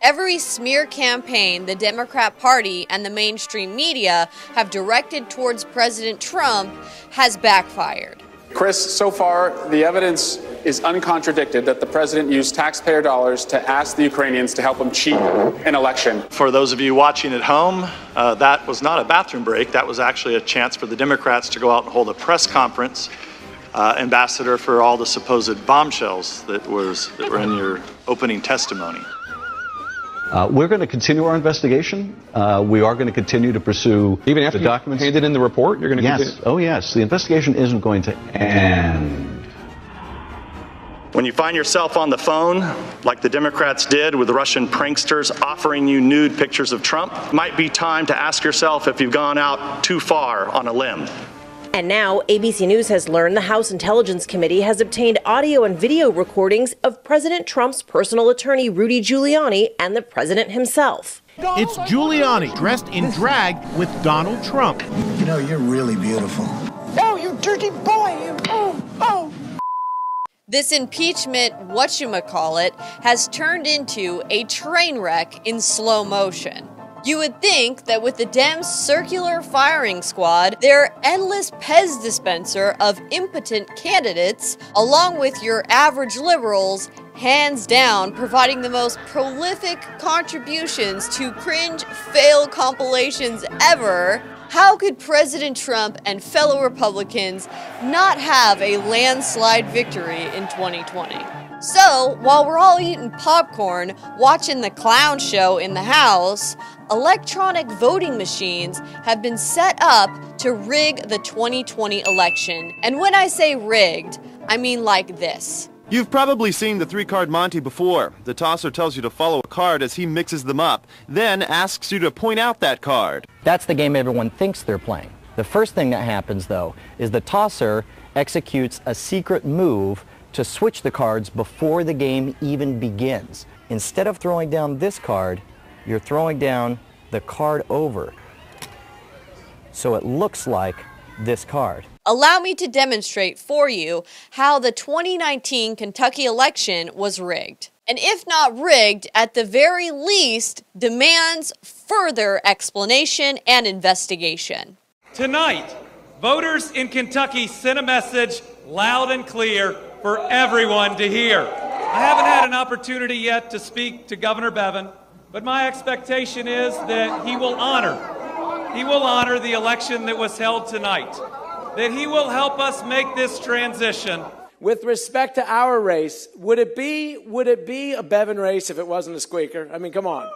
Every smear campaign the Democrat Party and the mainstream media have directed towards President Trump has backfired. Chris, so far, the evidence is uncontradicted that the president used taxpayer dollars to ask the Ukrainians to help him cheat an election. For those of you watching at home, uh, that was not a bathroom break. That was actually a chance for the Democrats to go out and hold a press conference. Uh, ambassador for all the supposed bombshells that was that were in your opening testimony. Uh, we're going to continue our investigation. Uh, we are going to continue to pursue even after the documents. handed in the report. You're going to yes. continue. Oh, yes. The investigation isn't going to end. When you find yourself on the phone, like the Democrats did with Russian pranksters offering you nude pictures of Trump, might be time to ask yourself if you've gone out too far on a limb. And now, ABC News has learned the House Intelligence Committee has obtained audio and video recordings of President Trump's personal attorney, Rudy Giuliani, and the president himself. It's Giuliani dressed in drag with Donald Trump. You know, you're really beautiful. Oh, you dirty boy! You, oh, oh! This impeachment, whatchamacallit, has turned into a train wreck in slow motion. You would think that with the Dems' circular firing squad, their endless Pez dispenser of impotent candidates, along with your average liberals, hands down providing the most prolific contributions to cringe fail compilations ever, how could President Trump and fellow Republicans not have a landslide victory in 2020? So, while we're all eating popcorn, watching the clown show in the house, electronic voting machines have been set up to rig the 2020 election. And when I say rigged, I mean like this. You've probably seen the three-card Monty before. The tosser tells you to follow a card as he mixes them up, then asks you to point out that card. That's the game everyone thinks they're playing. The first thing that happens, though, is the tosser executes a secret move to switch the cards before the game even begins. Instead of throwing down this card, you're throwing down the card over. So it looks like this card. Allow me to demonstrate for you how the 2019 Kentucky election was rigged. And if not rigged, at the very least, demands further explanation and investigation. Tonight, voters in Kentucky sent a message loud and clear for everyone to hear. I haven't had an opportunity yet to speak to Governor Bevin, but my expectation is that he will honor, he will honor the election that was held tonight, that he will help us make this transition. With respect to our race, would it be would it be a Bevin race if it wasn't a squeaker? I mean, come on.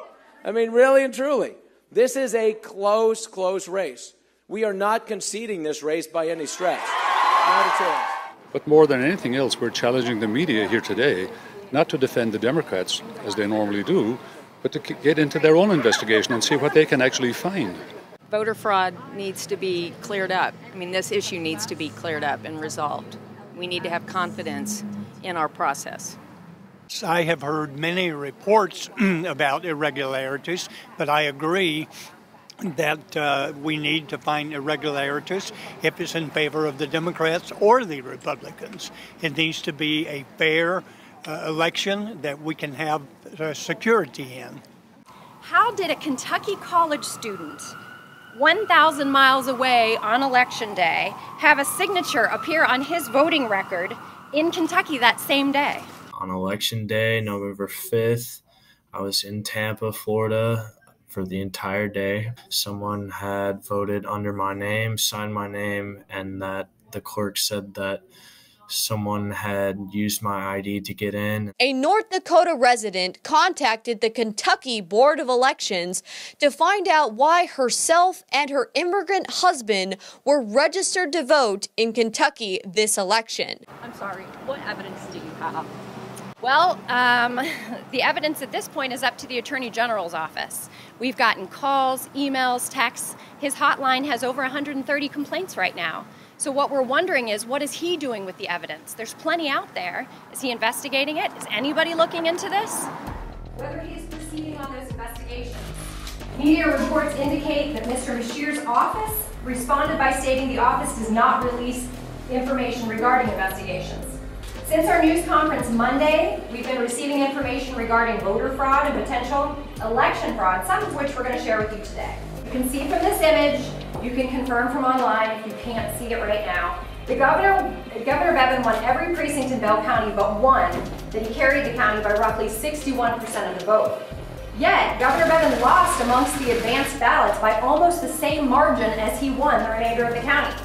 I mean, really and truly, this is a close, close race. We are not conceding this race by any stretch. Not a chance. But more than anything else, we're challenging the media here today not to defend the Democrats as they normally do, but to get into their own investigation and see what they can actually find. Voter fraud needs to be cleared up. I mean, this issue needs to be cleared up and resolved. We need to have confidence in our process. I have heard many reports about irregularities, but I agree that uh, we need to find irregularities if it's in favor of the Democrats or the Republicans. It needs to be a fair uh, election that we can have uh, security in. How did a Kentucky college student 1,000 miles away on election day have a signature appear on his voting record in Kentucky that same day? On election day, November 5th, I was in Tampa, Florida for the entire day. Someone had voted under my name, signed my name, and that the clerk said that someone had used my ID to get in. A North Dakota resident contacted the Kentucky Board of Elections to find out why herself and her immigrant husband were registered to vote in Kentucky this election. I'm sorry, what evidence do you have? Well, um, the evidence at this point is up to the Attorney General's office. We've gotten calls, emails, texts. His hotline has over 130 complaints right now. So what we're wondering is, what is he doing with the evidence? There's plenty out there. Is he investigating it? Is anybody looking into this? Whether he is proceeding on those investigations. Media reports indicate that Mr. Beshear's office responded by stating the office does not release information regarding investigations. Since our news conference Monday, we've been receiving information regarding voter fraud and potential election fraud, some of which we're going to share with you today. You can see from this image, you can confirm from online if you can't see it right now. The governor, Governor Bevin won every precinct in Bell County but one, that he carried the county by roughly 61% of the vote. Yet, Governor Bevin lost amongst the advanced ballots by almost the same margin as he won the remainder of the county.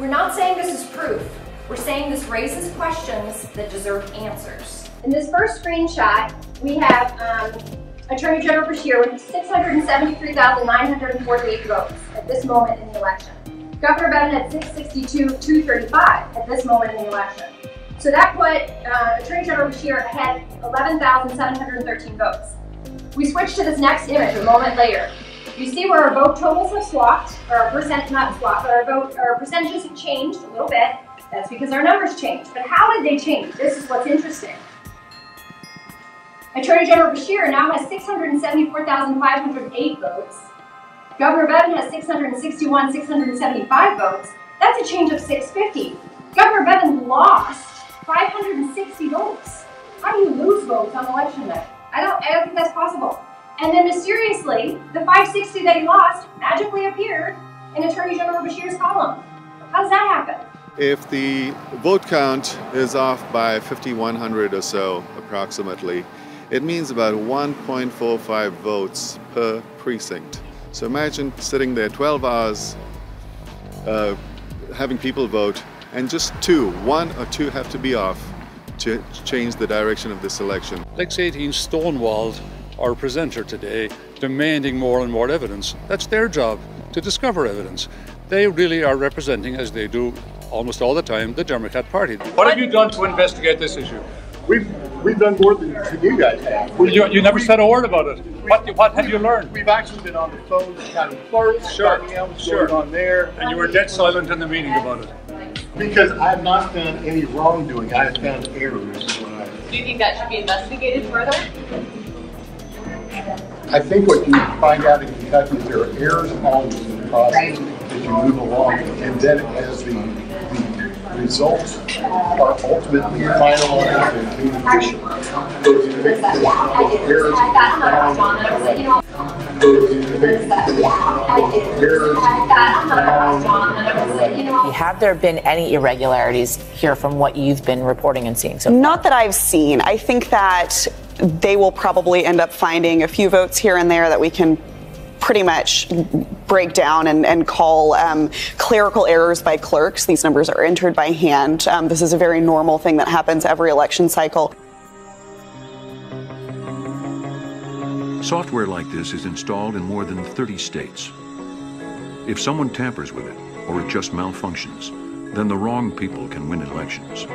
We're not saying this is proof. We're saying this raises questions that deserve answers. In this first screenshot, we have um, Attorney General Beshear with 673,948 votes at this moment in the election. Governor Bevin had 662,235 at this moment in the election. So that put uh, Attorney General Beshear ahead 11,713 votes. We switch to this next image a moment later. You see where our vote totals have swapped, or our percent, not swapped, but our vote, our percentages have changed a little bit. That's because our numbers changed. But how did they change? This is what's interesting. Attorney General Beshear now has 674,508 votes. Governor Bevin has 661, 675 votes. That's a change of 650. Governor Bevin lost 560 votes. How do you lose votes on election night? I don't, I don't think that's possible. And then mysteriously, the 560 that he lost magically appeared in Attorney General Beshear's column. How does that happen? If the vote count is off by 5,100 or so, approximately, it means about 1.45 votes per precinct. So imagine sitting there 12 hours, uh, having people vote, and just two, one or two have to be off to change the direction of this election. Lex 18 stonewalled our presenter today, demanding more and more evidence. That's their job, to discover evidence. They really are representing, as they do almost all the time, the Democrat Party. What have you done to investigate this issue? We've we've done more than you guys have. Well, you, you never said a word about it. What what have you learned? We've actually been on the phone with county clerks, Sure, finding out what's sure. going on there. And you were dead silent in the meeting about it. Because I have not found any wrongdoing. I have found errors. is what I- Do you think that should be investigated further? I think what you find out in Kentucky is there are errors along the process as you move along, and then as the, the results are ultimately finalized and made official, those errors are found correct. Those individual errors are found correct. Have there been any irregularities here from what you've been reporting and seeing so Not that I've seen. I think that they will probably end up finding a few votes here and there that we can pretty much break down and, and call um, clerical errors by clerks. These numbers are entered by hand. Um, this is a very normal thing that happens every election cycle. Software like this is installed in more than 30 states. If someone tampers with it, or it just malfunctions, then the wrong people can win elections.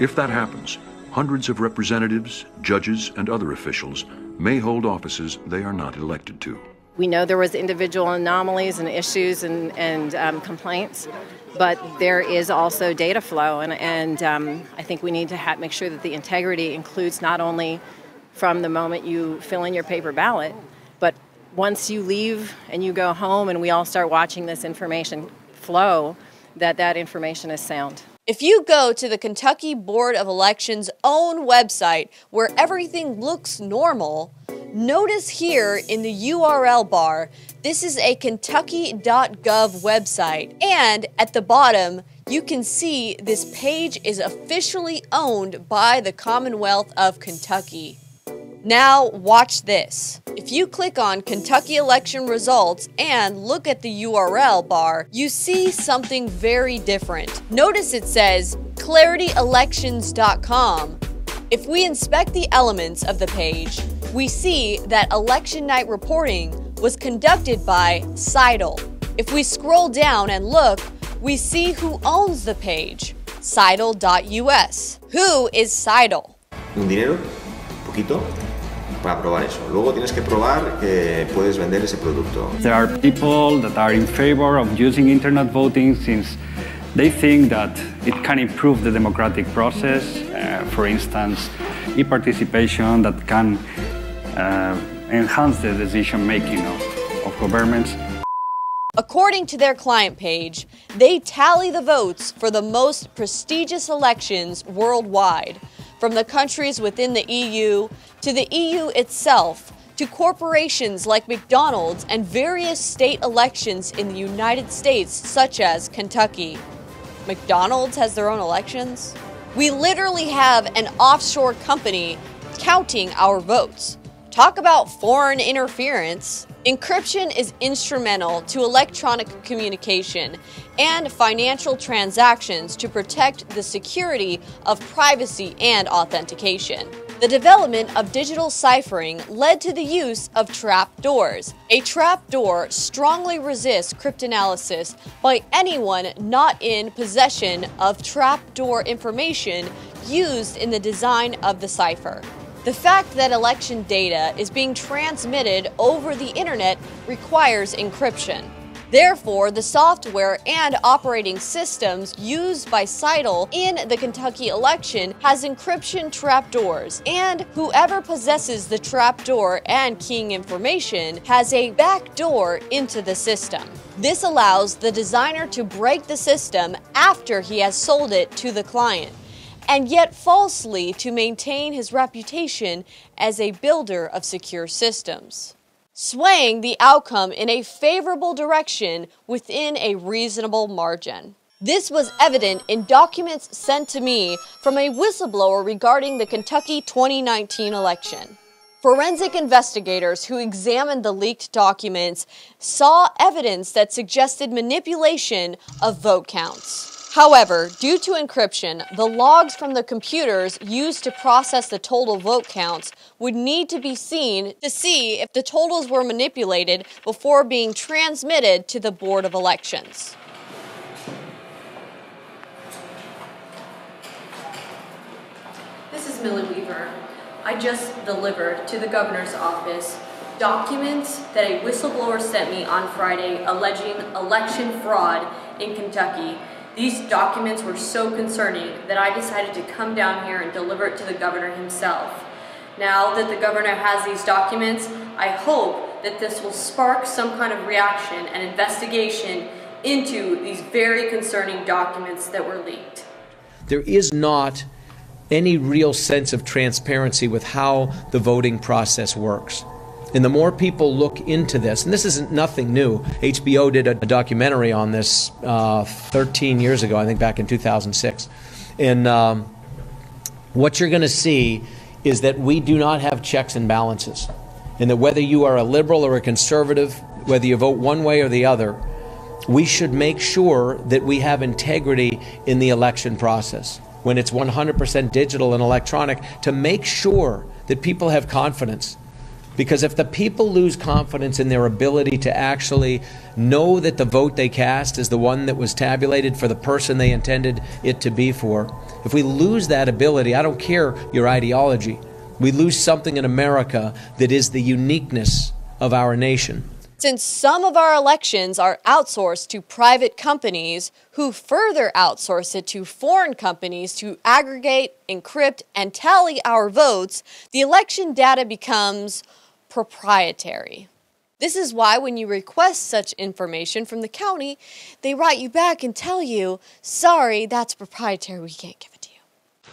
If that happens, hundreds of representatives, judges, and other officials may hold offices they are not elected to. We know there was individual anomalies and issues and, and um, complaints, but there is also data flow, and, and um, I think we need to make sure that the integrity includes not only from the moment you fill in your paper ballot, but once you leave and you go home and we all start watching this information flow, that that information is sound. If you go to the Kentucky Board of Elections' own website where everything looks normal, notice here in the URL bar, this is a kentucky.gov website. And at the bottom, you can see this page is officially owned by the Commonwealth of Kentucky. Now, watch this. If you click on Kentucky election results and look at the URL bar, you see something very different. Notice it says clarityelections.com. If we inspect the elements of the page, we see that election night reporting was conducted by Scytl. If we scroll down and look, we see who owns the page Scytl.us. Who is Scytl? un dinero, poquito, para probar eso. Luego tienes que probar que puedes vender ese producto. There are people that are in favor of using internet voting since they think that it can improve the democratic process. Uh, for instance, e-participation that can Uh, enhance the decision making of, of governments. According to their client page, they tally the votes for the most prestigious elections worldwide, from the countries within the EU to the EU itself to corporations like McDonald's and various state elections in the United States, such as Kentucky. McDonald's has their own elections? We literally have an offshore company counting our votes. Talk about foreign interference. Encryption is instrumental to electronic communication and financial transactions to protect the security of privacy and authentication. The development of digital ciphering led to the use of trapdoors. A trapdoor strongly resists cryptanalysis by anyone not in possession of trapdoor information used in the design of the cipher. The fact that election data is being transmitted over the internet requires encryption. Therefore, the software and operating systems used by Scytl in the Kentucky election has encryption trapdoors, and whoever possesses the trapdoor and keying information has a backdoor into the system. This allows the designer to break the system after he has sold it to the client and yet falsely to maintain his reputation as a builder of secure systems, swaying the outcome in a favorable direction within a reasonable margin. This was evident in documents sent to me from a whistleblower regarding the Kentucky 2019 election. Forensic investigators who examined the leaked documents saw evidence that suggested manipulation of vote counts. However, due to encryption, the logs from the computers used to process the total vote counts would need to be seen to see if the totals were manipulated before being transmitted to the Board of Elections. This is Millie Weaver. I just delivered to the governor's office documents that a whistleblower sent me on Friday alleging election fraud in Kentucky these documents were so concerning that I decided to come down here and deliver it to the governor himself. Now that the governor has these documents, I hope that this will spark some kind of reaction and investigation into these very concerning documents that were leaked. There is not any real sense of transparency with how the voting process works. And the more people look into this, and this isn't nothing new. HBO did a, documentary on this uh, 13 years ago, I think back in 2006. And um, what you're going to see is that we do not have checks and balances. And that whether you are a liberal or a conservative, whether you vote one way or the other, we should make sure that we have integrity in the election process when it's 100% digital and electronic to make sure that people have confidence because if the people lose confidence in their ability to actually know that the vote they cast is the one that was tabulated for the person they intended it to be for, if we lose that ability, I don't care your ideology, we lose something in America that is the uniqueness of our nation. Since some of our elections are outsourced to private companies who further outsource it to foreign companies to aggregate, encrypt, and tally our votes, the election data becomes proprietary. This is why when you request such information from the county, they write you back and tell you, sorry, that's proprietary, we can't give it to you.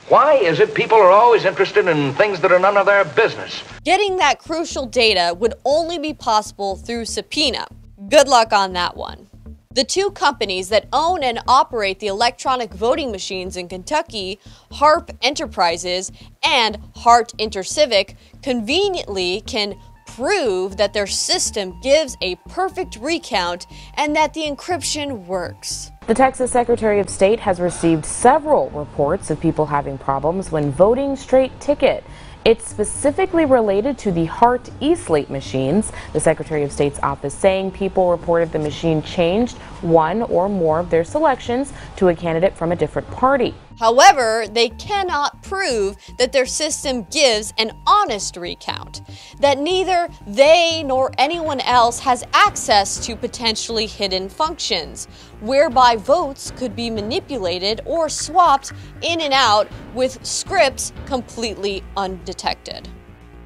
Why is it people are always interested in things that are none of their business? Getting that crucial data would only be possible through subpoena. Good luck on that one. The two companies that own and operate the electronic voting machines in Kentucky, HARP Enterprises and Hart InterCivic, conveniently can prove that their system gives a perfect recount and that the encryption works. The Texas Secretary of State has received several reports of people having problems when voting straight ticket. It's specifically related to the Hart eSlate machines. The Secretary of State's office saying people reported the machine changed one or more of their selections to a candidate from a different party. However, they cannot prove that their system gives an honest recount, that neither they nor anyone else has access to potentially hidden functions, whereby votes could be manipulated or swapped in and out with scripts completely undetected.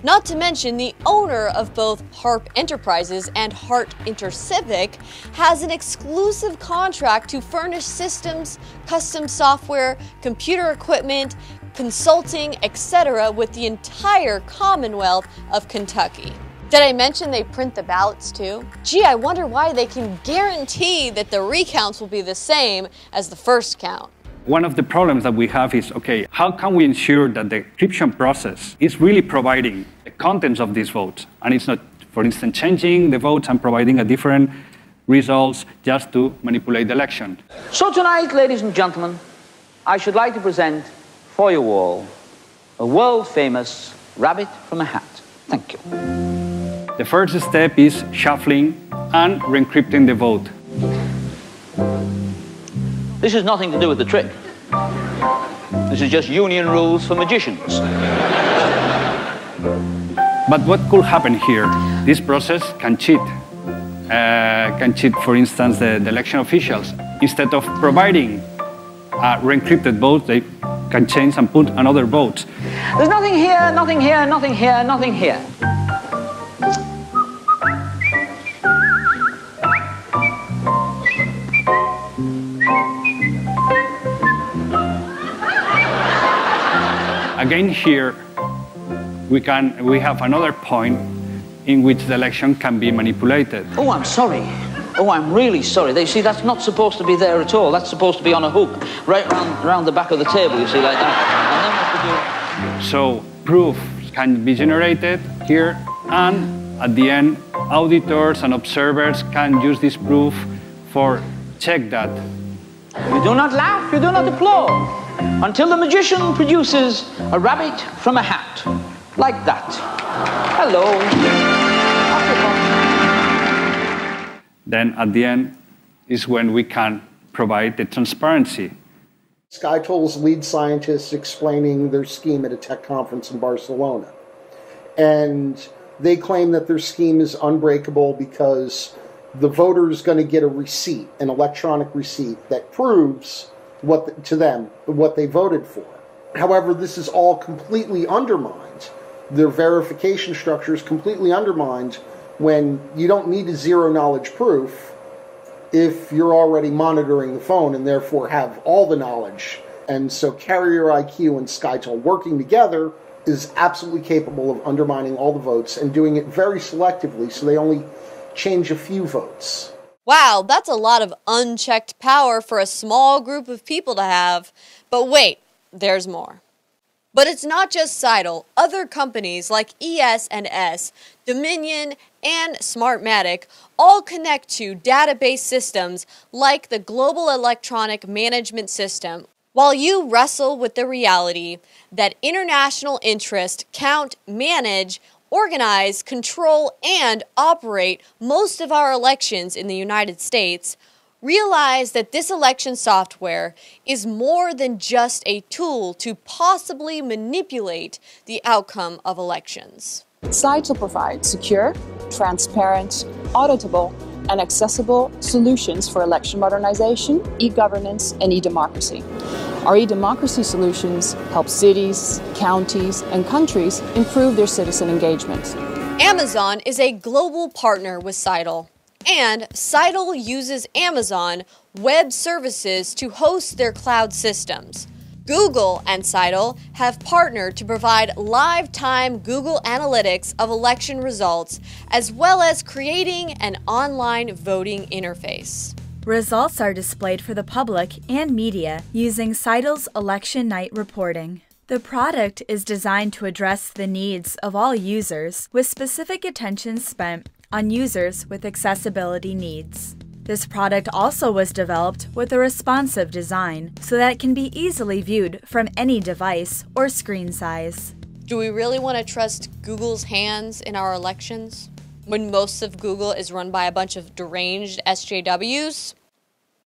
Not to mention, the owner of both HARP Enterprises and Hart Intercivic has an exclusive contract to furnish systems, custom software, computer equipment, consulting, etc., with the entire Commonwealth of Kentucky. Did I mention they print the ballots too? Gee, I wonder why they can guarantee that the recounts will be the same as the first count. One of the problems that we have is okay, how can we ensure that the encryption process is really providing contents of these votes and it's not, for instance, changing the votes and providing a different results just to manipulate the election? So tonight, ladies and gentlemen, I should like to present for you all a world famous rabbit from a hat. Thank you. The first step is shuffling and re-encrypting the vote. This has nothing to do with the trick. This is just union rules for magicians. But what could happen here? This process can cheat. Uh, can cheat, for instance, the, the election officials. Instead of providing a re-encrypted vote, they can change and put another vote. There's nothing here, nothing here, nothing here, nothing here. Again here, we, can, we have another point in which the election can be manipulated. Oh, I'm sorry. Oh, I'm really sorry. They see that's not supposed to be there at all. That's supposed to be on a hook, right round, round the back of the table, you see, like that. So proof can be generated here, and at the end, auditors and observers can use this proof for check that. You do not laugh, you do not applaud until the magician produces a rabbit from a hat, like that. Hello. Then at the end is when we can provide the transparency. Scytl's lead scientists explaining their scheme at a tech conference in Barcelona. And they claim that their scheme is unbreakable because the voter is going to get a receipt, an electronic receipt that proves what the, to them what they voted for. However, this is all completely undermined. Their verification structure is completely undermined when you don't need a zero knowledge proof if you're already monitoring the phone and therefore have all the knowledge. And so Carrier IQ and Scytl working together is absolutely capable of undermining all the votes and doing it very selectively so they only change a few votes. Wow, that's a lot of unchecked power for a small group of people to have. But wait, there's more. But it's not just Scytl. Other companies like ES&S, Dominion, and Smartmatic all connect to database systems like the Global Electronic Management System, while you wrestle with the reality that international interest count, manage, organize, control, and operate most of our elections in the United States, realize that this election software is more than just a tool to possibly manipulate the outcome of elections. Scytl provides secure, transparent, auditable, and accessible solutions for election modernization, e-governance, and e-democracy. Our e-democracy solutions help cities, counties, and countries improve their citizen engagement. Amazon is a global partner with Scytl, and Scytl uses Amazon Web Services to host their cloud systems. Google and Scytl have partnered to provide live time Google Analytics of election results, as well as creating an online voting interface. Results are displayed for the public and media using Scytl's election night reporting. The product is designed to address the needs of all users, with specific attention spent on users with accessibility needs. This product also was developed with a responsive design so that it can be easily viewed from any device or screen size. Do we really want to trust Google's hands in our elections? when most of Google is run by a bunch of deranged SJWs?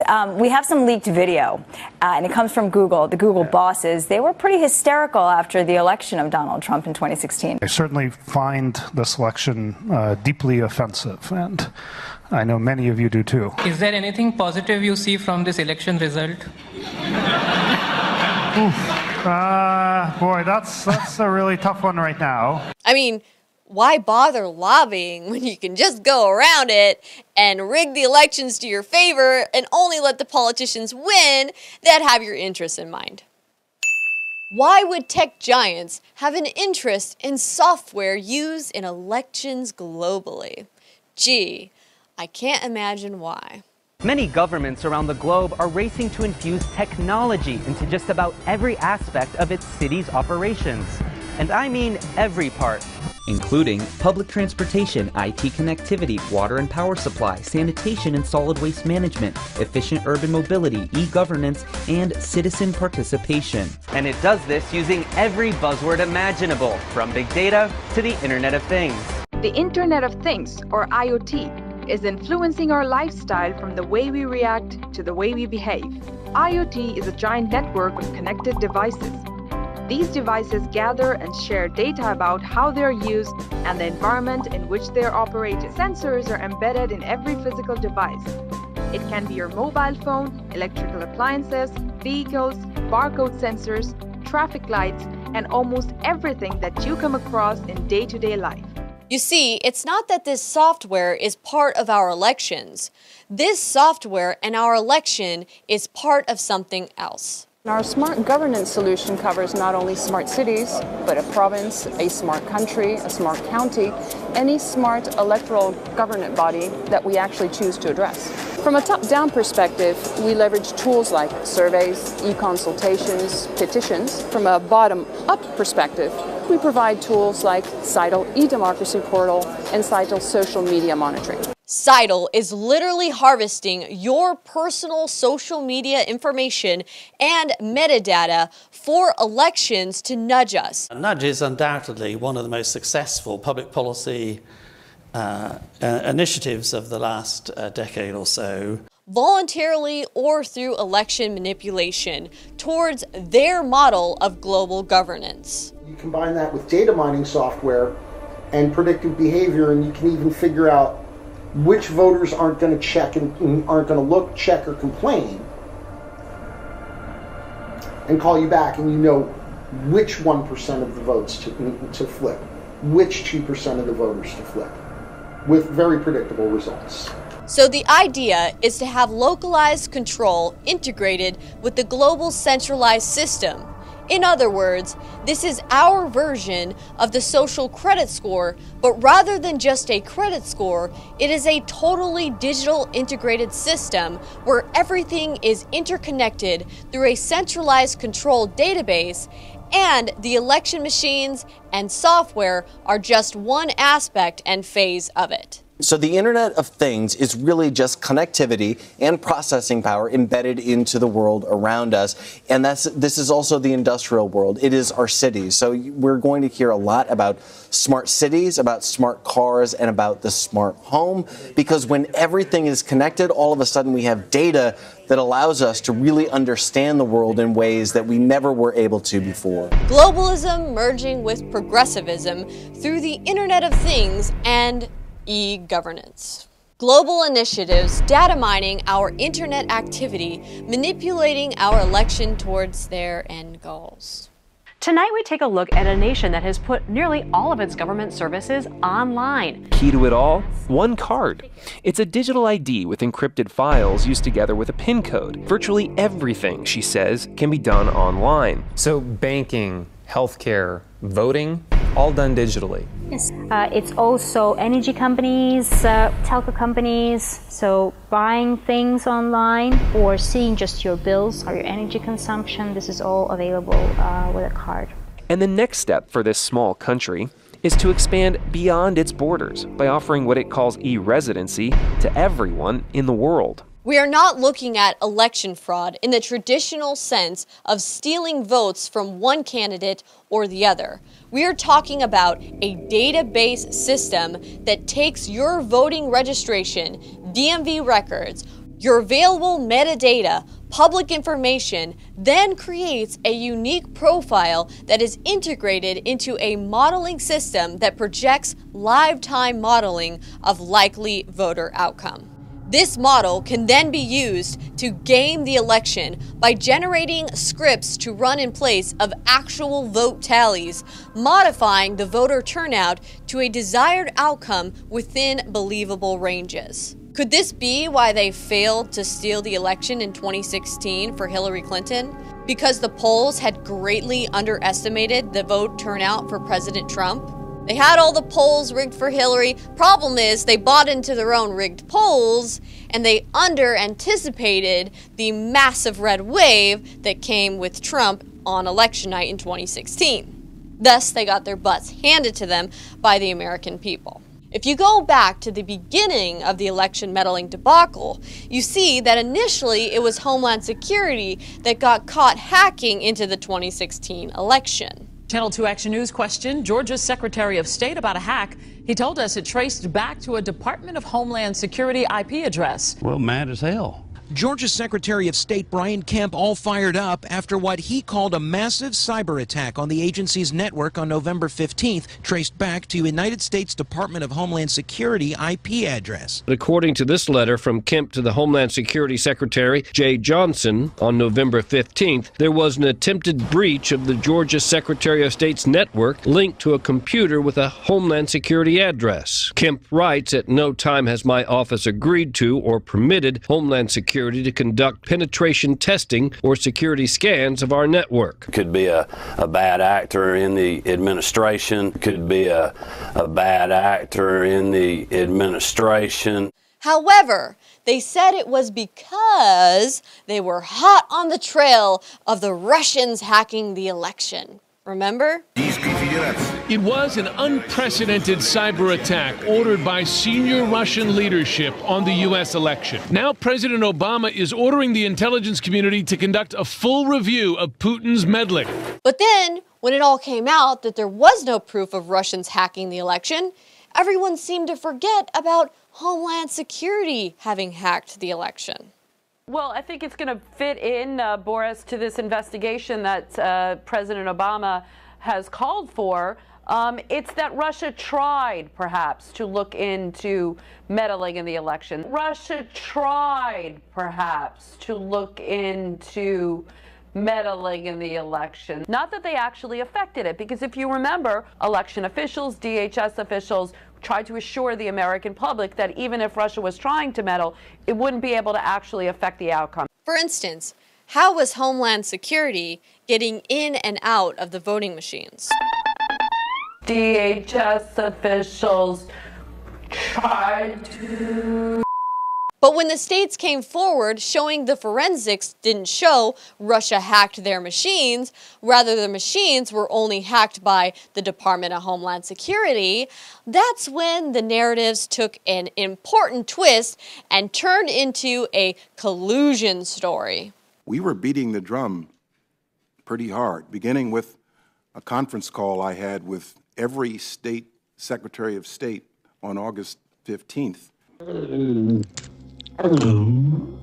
Um, we have some leaked video, uh, and it comes from Google. The Google bosses, they were pretty hysterical after the election of Donald Trump in 2016. I certainly find this election uh, deeply offensive, and I know many of you do too. Is there anything positive you see from this election result? Uh, boy, that's that's a really tough one right now. I mean, why bother lobbying when you can just go around it and rig the elections to your favor and only let the politicians win that have your interests in mind? Why would tech giants have an interest in software used in elections globally? Gee, I can't imagine why. Many governments around the globe are racing to infuse technology into just about every aspect of its city's operations. And I mean every part. Including public transportation, IT connectivity, water and power supply, sanitation and solid waste management, efficient urban mobility, e-governance, and citizen participation. And it does this using every buzzword imaginable, from big data to the Internet of Things. The Internet of Things, or IoT, is influencing our lifestyle from the way we react to the way we behave. IoT is a giant network of connected devices. These devices gather and share data about how they are used and the environment in which they are operated. Sensors are embedded in every physical device. It can be your mobile phone, electrical appliances, vehicles, barcode sensors, traffic lights, and almost everything that you come across in day to day life. You see, it's not that this software is part of our elections. This software and our election is part of something else. Our smart governance solution covers not only smart cities, but a province, a smart country, a smart county, any smart electoral government body that we actually choose to address. From a top-down perspective, we leverage tools like surveys, e-consultations, petitions. From a bottom-up perspective, we provide tools like Scytl e-democracy portal and Scytl social media monitoring. Scytl is literally harvesting your personal social media information and metadata for elections to nudge us. Nudge is undoubtedly one of the most successful public policy uh, uh, initiatives of the last uh, decade or so. Voluntarily or through election manipulation towards their model of global governance. You combine that with data mining software and predictive behavior, and you can even figure out which voters aren't going to check and aren't going to look, check, or complain, and call you back, and you know which 1% of the votes to, to flip, which 2% of the voters to flip, with very predictable results. So the idea is to have localized control integrated with the global centralized system in other words, this is our version of the social credit score, but rather than just a credit score, it is a totally digital integrated system where everything is interconnected through a centralized control database and the election machines and software are just one aspect and phase of it. So the Internet of Things is really just connectivity and processing power embedded into the world around us. And that's this is also the industrial world. It is our cities. So we're going to hear a lot about smart cities, about smart cars, and about the smart home. Because when everything is connected, all of a sudden we have data that allows us to really understand the world in ways that we never were able to before. Globalism merging with progressivism through the Internet of Things and e-governance. Global initiatives data mining our internet activity, manipulating our election towards their end goals. Tonight, we take a look at a nation that has put nearly all of its government services online. Key to it all? One card. It's a digital ID with encrypted files used together with a PIN code. Virtually everything, she says, can be done online. So, banking, healthcare, voting, all done digitally. Yes. Uh, it's also energy companies, uh, telco companies, so buying things online or seeing just your bills or your energy consumption, this is all available uh, with a card. And the next step for this small country is to expand beyond its borders by offering what it calls e residency to everyone in the world. We are not looking at election fraud in the traditional sense of stealing votes from one candidate or the other. We are talking about a database system that takes your voting registration, DMV records, your available metadata, public information, then creates a unique profile that is integrated into a modeling system that projects live time modeling of likely voter outcome. This model can then be used to game the election by generating scripts to run in place of actual vote tallies, modifying the voter turnout to a desired outcome within believable ranges. Could this be why they failed to steal the election in 2016 for Hillary Clinton? Because the polls had greatly underestimated the vote turnout for President Trump? They had all the polls rigged for Hillary. Problem is, they bought into their own rigged polls and they under anticipated the massive red wave that came with Trump on election night in 2016. Thus, they got their butts handed to them by the American people. If you go back to the beginning of the election meddling debacle, you see that initially it was Homeland Security that got caught hacking into the 2016 election. Channel 2 Action News questioned Georgia's Secretary of State about a hack. He told us it traced back to a Department of Homeland Security IP address. Well, mad as hell. Georgia's Secretary of State Brian Kemp all fired up after what he called a massive cyber attack on the agency's network on November 15th, traced back to United States Department of Homeland Security IP address. According to this letter from Kemp to the Homeland Security Secretary Jeh Johnson on November 15th, there was an attempted breach of the Georgia Secretary of State's network linked to a computer with a Homeland Security address. Kemp writes, At no time has my office agreed to or permitted Homeland Security to conduct penetration testing or security scans of our network. Could be a, a bad actor in the administration, could be a, a bad actor in the administration. However, they said it was because they were hot on the trail of the Russians hacking the election. Remember? It was an unprecedented cyber attack ordered by senior Russian leadership on the U.S. election. Now, President Obama is ordering the intelligence community to conduct a full review of Putin's meddling. But then, when it all came out that there was no proof of Russians hacking the election, everyone seemed to forget about Homeland Security having hacked the election. Well, I think it's going to fit in, uh, Boris, to this investigation that uh, President Obama has called for. Um, it's that Russia tried, perhaps, to look into meddling in the election. Russia tried, perhaps, to look into meddling in the election. Not that they actually affected it, because if you remember, election officials, DHS officials tried to assure the American public that even if Russia was trying to meddle, it wouldn't be able to actually affect the outcome. For instance, how was Homeland Security getting in and out of the voting machines? DHS officials tried to but when the states came forward showing the forensics didn't show Russia hacked their machines, rather the machines were only hacked by the Department of Homeland Security, that's when the narratives took an important twist and turned into a collusion story. We were beating the drum pretty hard, beginning with a conference call I had with every state secretary of state on August 15th.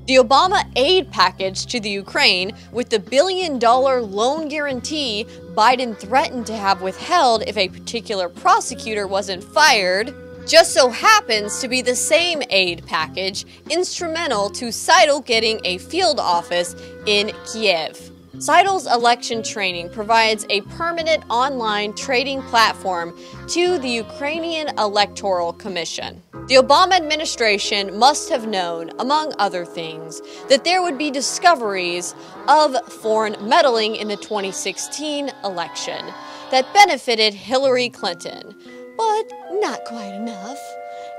The Obama aid package to the Ukraine, with the billion dollar loan guarantee Biden threatened to have withheld if a particular prosecutor wasn't fired, just so happens to be the same aid package instrumental to Scytl getting a field office in Kiev. Scytl's election training provides a permanent online trading platform to the Ukrainian Electoral Commission. The Obama administration must have known, among other things, that there would be discoveries of foreign meddling in the 2016 election that benefited Hillary Clinton, but not quite enough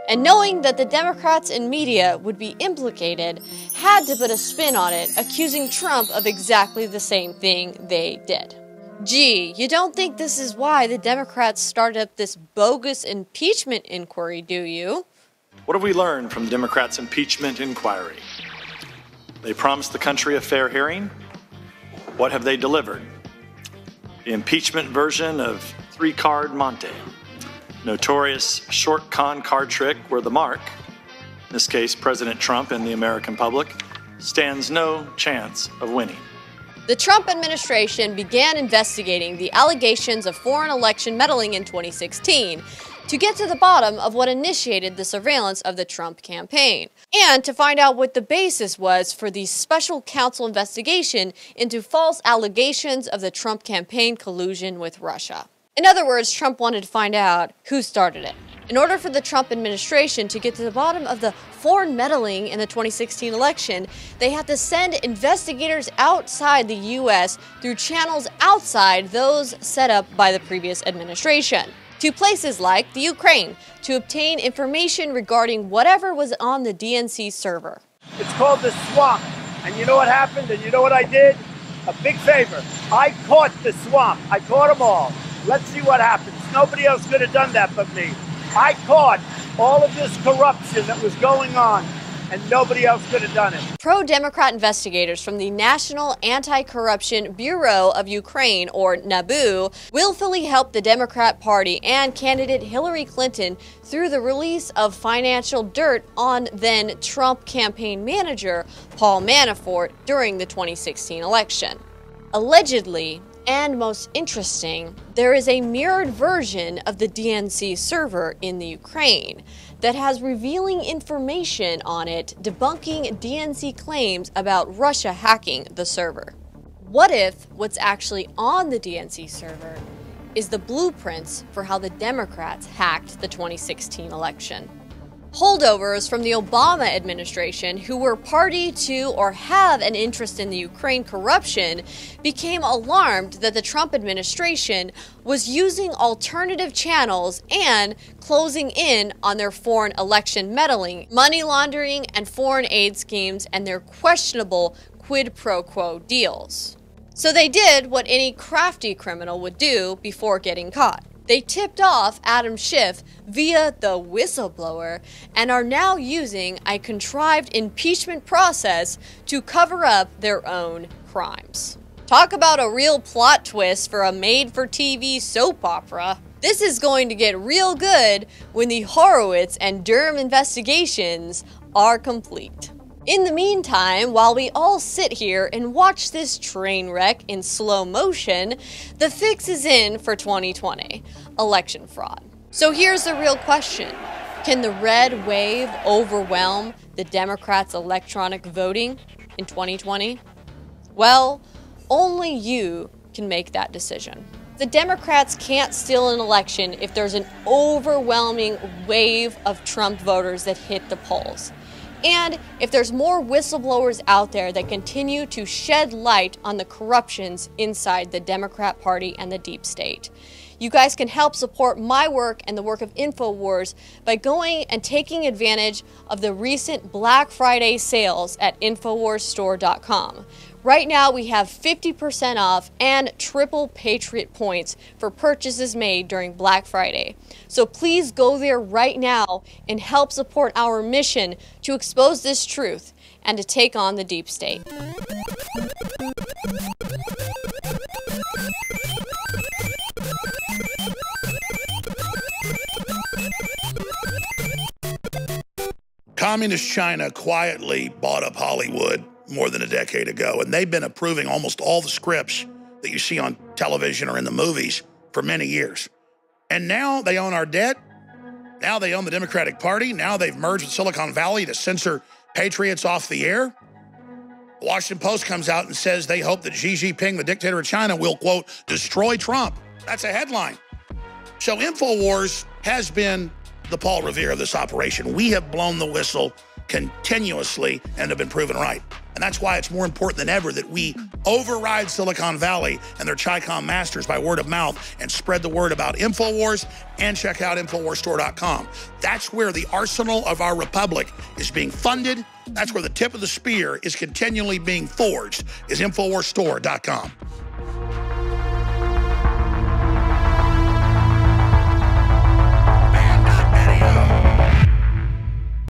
and knowing that the Democrats and media would be implicated, had to put a spin on it, accusing Trump of exactly the same thing they did. Gee, you don't think this is why the Democrats started up this bogus impeachment inquiry, do you? What have we learned from the Democrats' impeachment inquiry? They promised the country a fair hearing. What have they delivered? The impeachment version of three card Monte notorious short con card trick where the mark, in this case President Trump and the American public, stands no chance of winning. The Trump administration began investigating the allegations of foreign election meddling in 2016. to get to the bottom of what initiated the surveillance of the Trump campaign, and to find out what the basis was for the special counsel investigation into false allegations of the Trump campaign collusion with Russia. In other words, Trump wanted to find out who started it. In order for the Trump administration to get to the bottom of the foreign meddling in the 2016 election, they had to send investigators outside the U.S. through channels outside those set up by the previous administration to places like the Ukraine to obtain information regarding whatever was on the DNC server. It's called the swamp. And you know what happened? And you know what I did? A big favor. I caught the swamp. I caught them all. Let's see what happens. Nobody else could have done that but me. I caught all of this corruption that was going on and nobody else could have done it. Pro Democrat investigators from the National Anti Corruption Bureau of Ukraine, or NABU, willfully helped the Democrat Party and candidate Hillary Clinton through the release of financial dirt on then Trump campaign manager Paul Manafort during the 2016 election. Allegedly, and most interesting, there is a mirrored version of the DNC server in the Ukraine that has revealing information on it debunking DNC claims about Russia hacking the server. What if what's actually on the DNC server is the blueprints for how the Democrats hacked the 2016 election? Holdovers from the Obama administration who were party to or have an interest in the Ukraine corruption became alarmed that the Trump administration was using alternative channels and closing in on their foreign election meddling, money laundering, and foreign aid schemes and their questionable quid pro quo deals. So they did what any crafty criminal would do before getting caught. They tipped off Adam Schiff via the whistleblower and are now using a contrived impeachment process to cover up their own crimes. Talk about a real plot twist for a made for TV soap opera. This is going to get real good when the Horowitz and Durham investigations are complete. In the meantime, while we all sit here and watch this train wreck in slow motion, the fix is in for 2020 election fraud. So here's the real question Can the red wave overwhelm the Democrats' electronic voting in 2020? Well, only you can make that decision. The Democrats can't steal an election if there's an overwhelming wave of Trump voters that hit the polls. And if there's more whistleblowers out there that continue to shed light on the corruptions inside the Democrat Party and the deep state. You guys can help support my work and the work of InfoWars by going and taking advantage of the recent Black Friday sales at InfoWarsStore.com. Right now, we have 50% off and triple Patriot points for purchases made during Black Friday. So please go there right now and help support our mission to expose this truth and to take on the deep state. Communist China quietly bought up Hollywood more than a decade ago, and they've been approving almost all the scripts that you see on television or in the movies for many years. And now they own our debt. Now they own the Democratic Party. Now they've merged with Silicon Valley to censor patriots off the air. The Washington Post comes out and says they hope that Xi Jinping, the dictator of China, will, quote, destroy Trump. That's a headline. So InfoWars has been the Paul Revere of this operation. We have blown the whistle continuously and have been proven right. And that's why it's more important than ever that we override Silicon Valley and their Chi-Com masters by word of mouth and spread the word about InfoWars and check out InfoWarsStore.com. That's where the arsenal of our republic is being funded. That's where the tip of the spear is continually being forged, is InfoWarsStore.com.